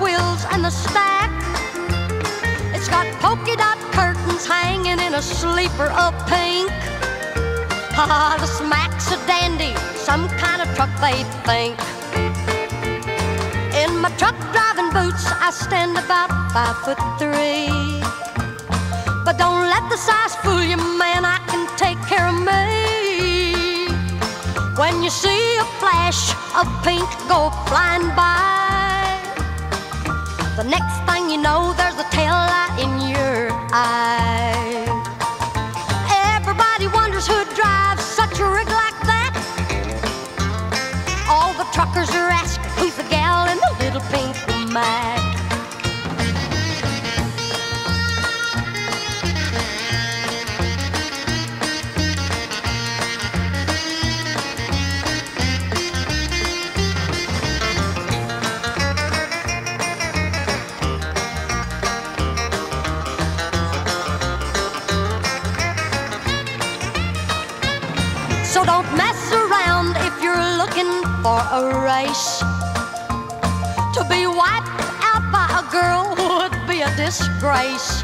wheels and the stack. It's got polka dot curtains hanging in a sleeper of pink. Ah, the smack's a dandy, some kind of truck they think. In my truck driving boots, I stand about five foot three. But don't let the size fool you, man, I can take care of me. When you see a flash of pink go flying by, the next thing you know, there's a tail light in your eye. So don't mess around if you're looking for a race. To be wiped out by a girl would be a disgrace.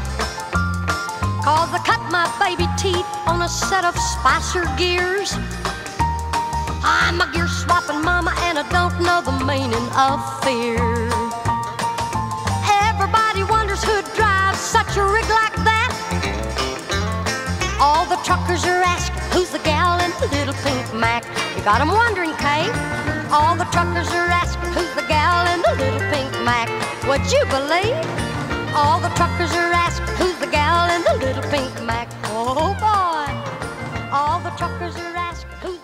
Cause I cut my baby teeth on a set of Spicer gears. I'm a gear swapping mama and I don't know the meaning of fear. Little pink Mack. You got 'em wondering, Kate. All the truckers are asking who's the gal in the little pink Mack. Would you believe? All the truckers are asking who's the gal in the little pink Mack. Oh boy. All the truckers are asking.